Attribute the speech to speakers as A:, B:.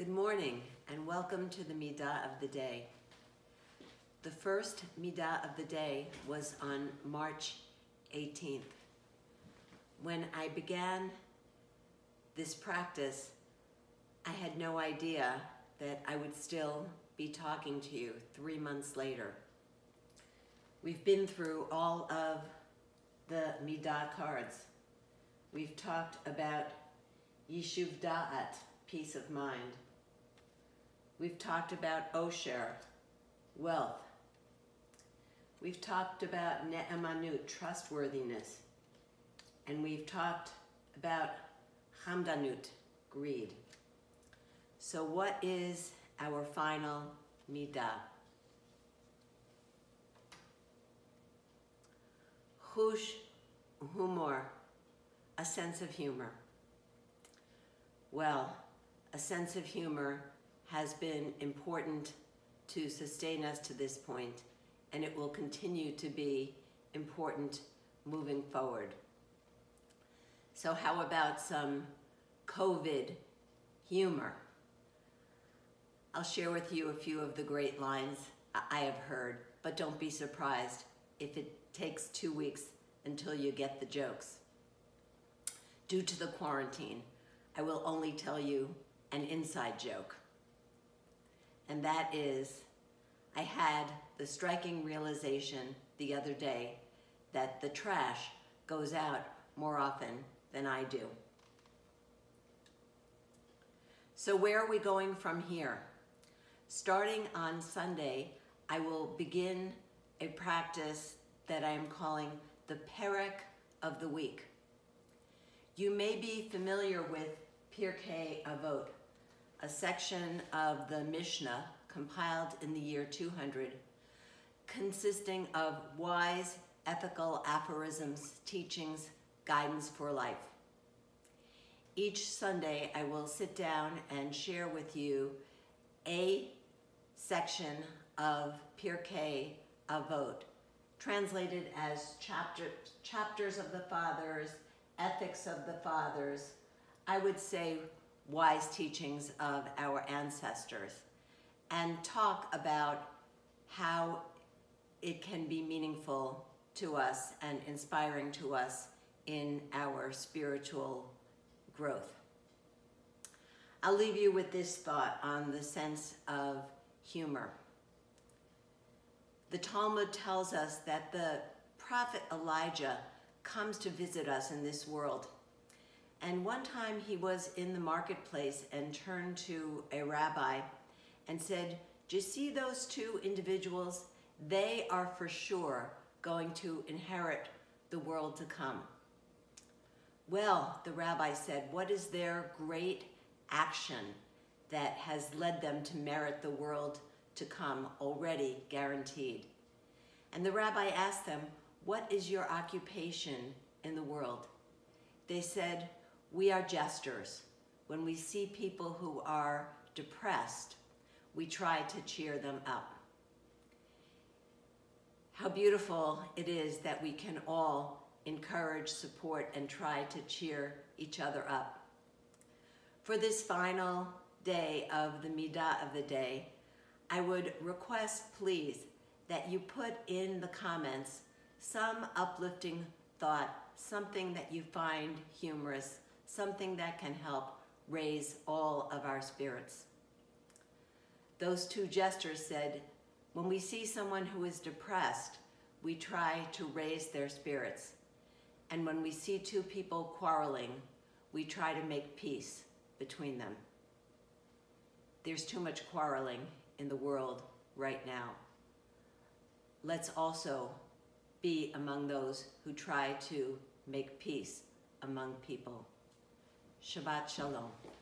A: Good morning and welcome to the Midah of the Day. The first Midah of the day was on March 18th. When I began this practice, I had no idea that I would still be talking to you three months later. We've been through all of the Midah cards. We've talked about Yishuv Da'at, peace of mind. We've talked about Osher, wealth. We've talked about Ne'emanut, trustworthiness. And we've talked about Hamdanut, greed. So what is our final midah? Chush humor, a sense of humor. Well, a sense of humor has been important to sustain us to this point, and it will continue to be important moving forward. So how about some COVID humor? I'll share with you a few of the great lines I have heard, but don't be surprised if it takes two weeks until you get the jokes. Due to the quarantine, I will only tell you an inside joke. And that is, I had the striking realization the other day that the trash goes out more often than I do. So where are we going from here? Starting on Sunday, I will begin a practice that I am calling the Perek of the Week. You may be familiar with Pirkei Avot, a section of the Mishnah compiled in the year 200, consisting of wise, ethical aphorisms, teachings, guidance for life. Each Sunday, I will sit down and share with you a section of Pirkei Avot, translated as chapter, chapters of the fathers, ethics of the fathers, I would say wise teachings of our ancestors, and talk about how it can be meaningful to us and inspiring to us in our spiritual growth. I'll leave you with this thought on the sense of humor. The Talmud tells us that the prophet Elijah comes to visit us in this world. And one time he was in the marketplace and turned to a rabbi and said, do you see those two individuals? They are for sure going to inherit the world to come. Well, the rabbi said, what is their great action that has led them to merit the world to come already guaranteed? And the rabbi asked them, what is your occupation in the world? They said, we are jesters. When we see people who are depressed, we try to cheer them up. How beautiful it is that we can all encourage, support, and try to cheer each other up. For this final day of the Midah of the day, I would request, please, that you put in the comments some uplifting thought, something that you find humorous, something that can help raise all of our spirits. Those two jesters said, when we see someone who is depressed, we try to raise their spirits. And when we see two people quarreling, we try to make peace between them. There's too much quarreling in the world right now. Let's also be among those who try to make peace among people. Shabbat Shalom.